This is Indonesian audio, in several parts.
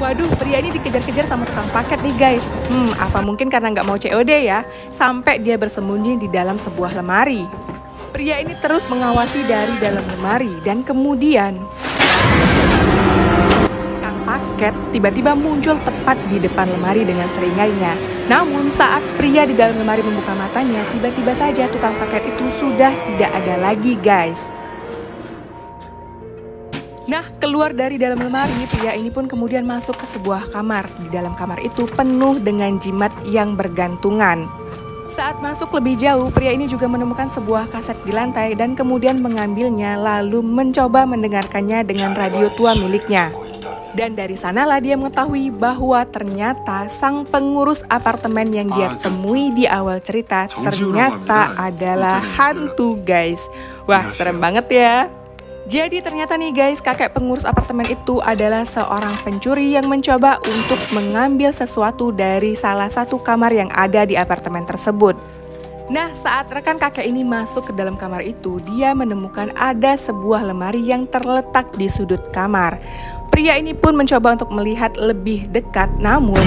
Waduh, pria ini dikejar-kejar sama tukang paket nih guys. Hmm, apa mungkin karena nggak mau COD ya? Sampai dia bersembunyi di dalam sebuah lemari. Pria ini terus mengawasi dari dalam lemari dan kemudian tukang paket tiba-tiba muncul tepat di depan lemari dengan seringainya. Namun saat pria di dalam lemari membuka matanya, tiba-tiba saja tukang paket itu sudah tidak ada lagi guys. Nah, keluar dari dalam lemari, pria ini pun kemudian masuk ke sebuah kamar. Di dalam kamar itu penuh dengan jimat yang bergantungan. Saat masuk lebih jauh, pria ini juga menemukan sebuah kaset di lantai dan kemudian mengambilnya lalu mencoba mendengarkannya dengan radio tua miliknya. Dan dari sanalah dia mengetahui bahwa ternyata sang pengurus apartemen yang dia temui di awal cerita ternyata adalah hantu guys. Wah serem banget ya. Jadi ternyata nih guys, kakek pengurus apartemen itu adalah seorang pencuri yang mencoba untuk mengambil sesuatu dari salah satu kamar yang ada di apartemen tersebut. Nah, saat rekan kakek ini masuk ke dalam kamar itu, dia menemukan ada sebuah lemari yang terletak di sudut kamar. Pria ini pun mencoba untuk melihat lebih dekat, namun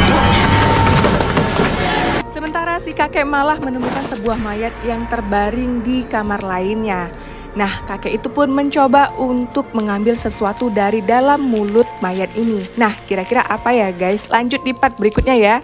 sementara si kakek malah menemukan sebuah mayat yang terbaring di kamar lainnya. Nah, kakek itu pun mencoba untuk mengambil sesuatu dari dalam mulut mayat ini. Nah, kira-kira apa ya guys? Lanjut di part berikutnya ya.